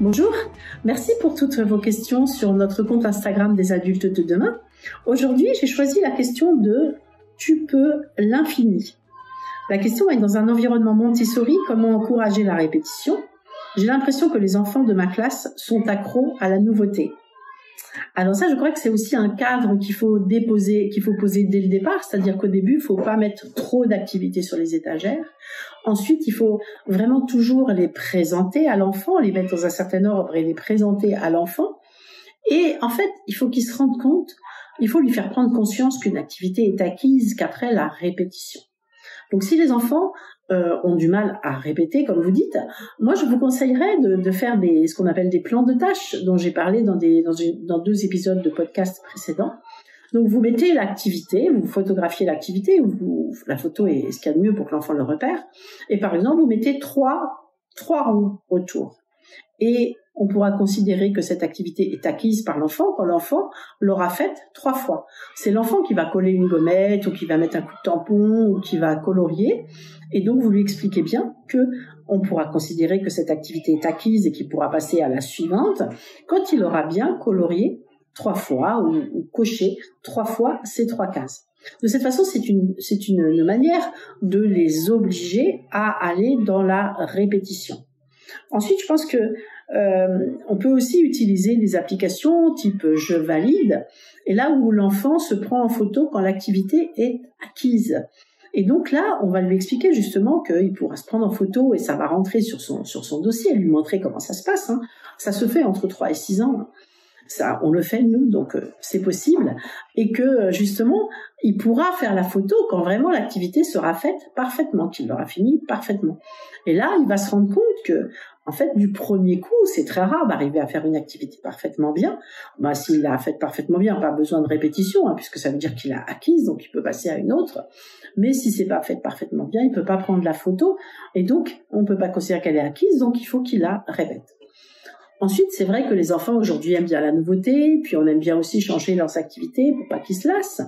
Bonjour, merci pour toutes vos questions sur notre compte Instagram des adultes de demain. Aujourd'hui, j'ai choisi la question de tu peux l'infini. La question est dans un environnement Montessori, comment encourager la répétition? J'ai l'impression que les enfants de ma classe sont accros à la nouveauté. Alors ça, je crois que c'est aussi un cadre qu'il faut déposer, qu'il faut poser dès le départ, c'est-à-dire qu'au début, il faut pas mettre trop d'activités sur les étagères. Ensuite, il faut vraiment toujours les présenter à l'enfant, les mettre dans un certain ordre et les présenter à l'enfant. Et en fait, il faut qu'il se rende compte, il faut lui faire prendre conscience qu'une activité est acquise qu'après la répétition. Donc si les enfants euh, ont du mal à répéter, comme vous dites, moi je vous conseillerais de, faire des, ce qu'on appelle des plans de tâches, dont j'ai parlé dans, des, dans, dans deux épisodes de podcast précédents. Donc vous mettez l'activité, vous photographiez l'activité, la photo est ce qu'il y a de mieux pour que l'enfant le repère, et par exemple vous mettez trois, trois ronds autour. Et on pourra considérer que cette activité est acquise par l'enfant quand l'enfant l'aura faite trois fois. C'est l'enfant qui va coller une gommette ou qui va mettre un coup de tampon ou qui va colorier. Et donc, vous lui expliquez bien que on pourra considérer que cette activité est acquise et qu'il pourra passer à la suivante quand il aura bien colorié trois fois ou, coché trois fois ces trois cases. De cette façon, c'est une, c'est une manière de les obliger à aller dans la répétition. Ensuite, je pense que euh, on peut aussi utiliser des applications type je valide, et là où l'enfant se prend en photo quand l'activité est acquise. Et donc là, on va lui expliquer justement qu'il pourra se prendre en photo et ça va rentrer sur son, sur son dossier, lui montrer comment ça se passe. Hein. Ça se fait entre 3 et 6 ans. Ça, on le fait nous, donc euh, c'est possible. Et que justement, il pourra faire la photo quand vraiment l'activité sera faite parfaitement, qu'il l'aura fini parfaitement. Et là, il va se rendre compte que en fait, du premier coup, c'est très rare d'arriver à faire une activité parfaitement bien. Bah, s'il l'a fait parfaitement bien, pas besoin de répétition, hein, puisque ça veut dire qu'il a acquise, donc il peut passer à une autre. Mais si c'est pas fait parfaitement bien, il peut pas prendre la photo, et donc on peut pas considérer qu'elle est acquise, donc il faut qu'il la répète. Ensuite, c'est vrai que les enfants aujourd'hui aiment bien la nouveauté, puis on aime bien aussi changer leurs activités pour pas qu'ils se lassent.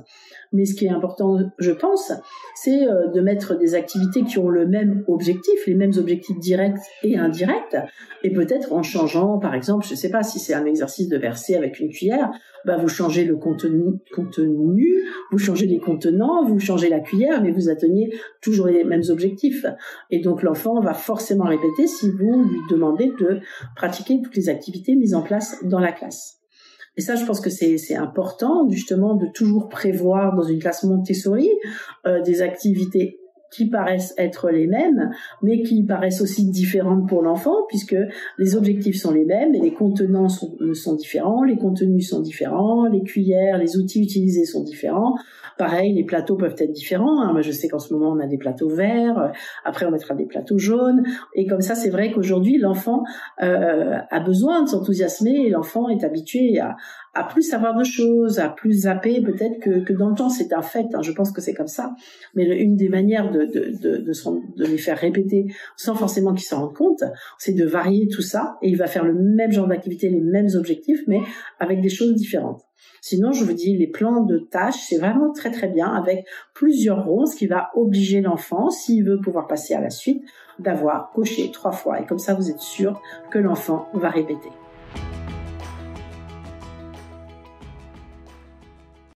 Mais ce qui est important, je pense, c'est euh, de mettre des activités qui ont le même objectif, les mêmes objectifs directs et indirects, et peut-être en changeant, par exemple, je ne sais pas si c'est un exercice de verser avec une cuillère, bah vous changez le contenu, contenu, vous changez les contenants, vous changez la cuillère, mais vous atteignez toujours les mêmes objectifs. Et donc l'enfant va forcément répéter si vous lui demandez de pratiquer toutes les activités mises en place dans la classe. Et ça, je pense que c'est important justement de toujours prévoir dans une classe Montessori euh, des activités qui paraissent être les mêmes, mais qui paraissent aussi différentes pour l'enfant, puisque les objectifs sont les mêmes et les contenants sont, sont, différents, les contenus sont différents, les cuillères, les outils utilisés sont différents. Pareil, les plateaux peuvent être différents. Hein. Moi, je sais qu'en ce moment, on a des plateaux verts. Après, on mettra des plateaux jaunes. Et comme ça, c'est vrai qu'aujourd'hui, l'enfant euh, a besoin de s'enthousiasmer et l'enfant est habitué à, à plus savoir de choses, à plus zapper peut-être que, que dans le temps c'est un fait. Hein, je pense que c'est comme ça. Mais une des manières de, de, de, de, les faire répéter sans forcément qu'ils s'en rendent compte, c'est de varier tout ça et il va faire le même genre d'activité, les mêmes objectifs, mais avec des choses différentes. Sinon, je vous dis, les plans de tâches, c'est vraiment très très bien avec plusieurs ronds, ce qui va obliger l'enfant, s'il veut pouvoir passer à la suite, d'avoir coché trois fois. Et comme ça, vous êtes sûr que l'enfant va répéter.